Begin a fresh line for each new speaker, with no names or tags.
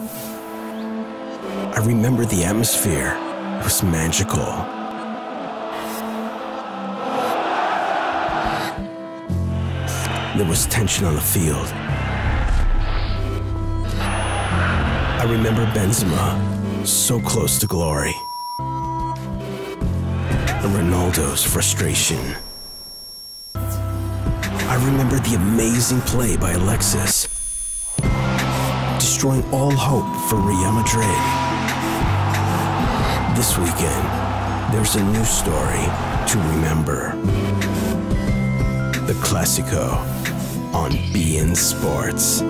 I remember the atmosphere. It was magical. There was tension on the field. I remember Benzema, so close to glory. And Ronaldo's frustration. I remember the amazing play by Alexis, destroying all hope for Real Madrid. This weekend, there's a new story to remember. The Clásico on beIN Sports.